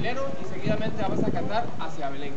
y seguidamente vamos a cantar hacia Belén.